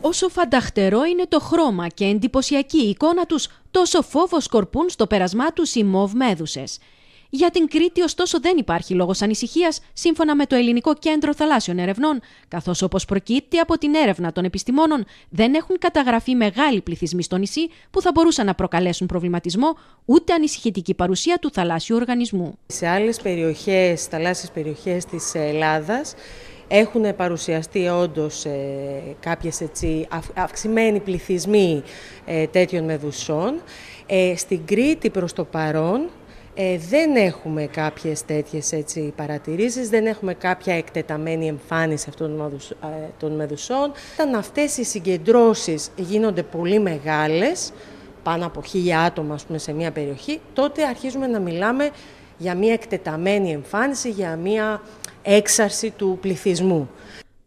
Όσο φανταχτερό είναι το χρώμα και εντυπωσιακή η εικόνα τους, τόσο φόβος σκορπούν στο πέρασμά τους οι μοβ μέδουσες. Για την Κρήτη, ωστόσο, δεν υπάρχει λόγος ανησυχίας, σύμφωνα με το Ελληνικό Κέντρο Θαλάσσιων Ερευνών, καθώς όπως προκύπτει από την έρευνα των επιστημόνων, δεν έχουν καταγραφεί μεγάλοι πληθυσμοί στο νησί που θα μπορούσαν να προκαλέσουν προβληματισμό, ούτε ανησυχητική παρουσία του θαλάσσιου οργανισμού. Σε άλλες περιοχές, θαλάσσιες περιοχές της Ελλάδας, έχουν παρουσιαστεί όντως ε, κάποιες έτσι, αυξημένοι πληθυσμοί ε, τέτοιων μεδουσών. Ε, στην Κρήτη προς το παρόν ε, δεν έχουμε κάποιες τέτοιες έτσι, παρατηρήσεις, δεν έχουμε κάποια εκτεταμένη εμφάνιση αυτών των μεδουσών. Όταν αυτές οι συγκεντρώσεις γίνονται πολύ μεγάλες, πάνω από χίλια άτομα πούμε, σε μια περιοχή, τότε αρχίζουμε να μιλάμε για μια εκτεταμένη εμφάνιση, για μια έξαρση του πληθυσμού.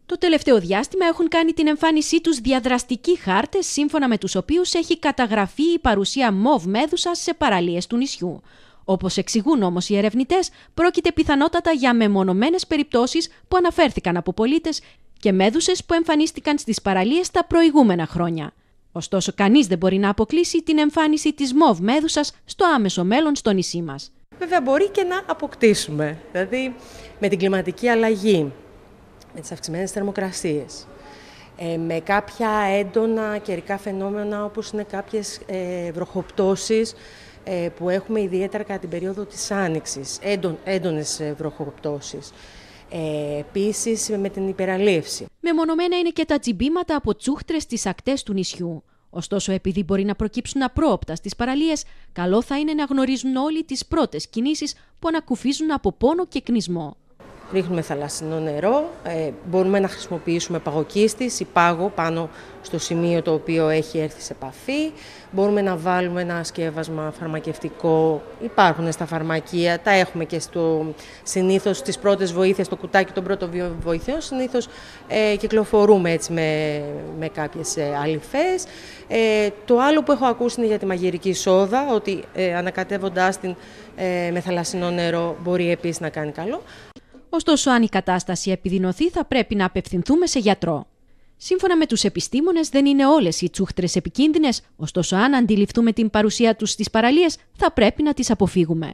Το τελευταίο διάστημα έχουν κάνει την εμφάνισή τους διαδραστικοί χάρτες σύμφωνα με τους οποίους έχει καταγραφεί η παρουσία μοβ μέδουσα σε παραλίες του νησιού. Όπως εξηγούν όμως οι ερευνητές, πρόκειται πιθανότατα για μεμονωμένες περιπτώσεις που αναφέρθηκαν από πολίτες και μέδουσες που εμφανίστηκαν στις παραλίες τα προηγούμενα χρόνια. Ωστόσο, κανείς δεν μπορεί να αποκλείσει την εμφάνιση της μοβ μέδουσας στο άμεσο μέλλον στο νησί μας. Βέβαια, μπορεί και να αποκτήσουμε. Δηλαδή, με την κλιματική αλλαγή, με τις αυξημένες θερμοκρασίες, ε, με κάποια έντονα καιρικά φαινόμενα όπως είναι κάποιες ε, βροχοπτώσεις ε, που έχουμε ιδιαίτερα κατά την περίοδο της Άνοιξης, έντον, έντονες ε, βροχοπτώσεις. Ε, επίσης με την υπεραλίευση. Μεμονωμένα είναι και τα τσιμπήματα από τσούχτρες στις ακτές του νησιού. Ωστόσο, επειδή μπορεί να προκύψουν απρόοπτα στις παραλίες, καλό θα είναι να γνωρίζουν όλοι τις πρώτες κινήσεις που ανακουφίζουν από πόνο και κνισμό ρίχνουμε θαλασσινό νερό, ε, μπορούμε να χρησιμοποιήσουμε παγοκίστης ή πάγο πάνω στο σημείο το οποίο έχει έρθει σε επαφή. Μπορούμε να βάλουμε ένα σκεύασμα φαρμακευτικό, υπάρχουν στα φαρμακεία, τα έχουμε και στο συνήθως στις πρώτες βοήθειες, το κουτάκι των πρώτων βοηθειών, συνήθως ε, κυκλοφορούμε έτσι με, με κάποιες ε, αλυφές. Ε, το άλλο που έχω ακούσει είναι για τη μαγειρική σόδα, ότι ε, ανακατεύοντάς την ε, με θαλασσινό νερό μπορεί επίσης να κάνει καλό. Ωστόσο, αν η κατάσταση επιδεινωθεί, θα πρέπει να απευθυνθούμε σε γιατρό. Σύμφωνα με τους επιστήμονες, δεν είναι όλες οι τσούχτρες επικίνδυνες, ωστόσο, αν αντιληφθούμε την παρουσία τους στις παραλίες, θα πρέπει να τις αποφύγουμε.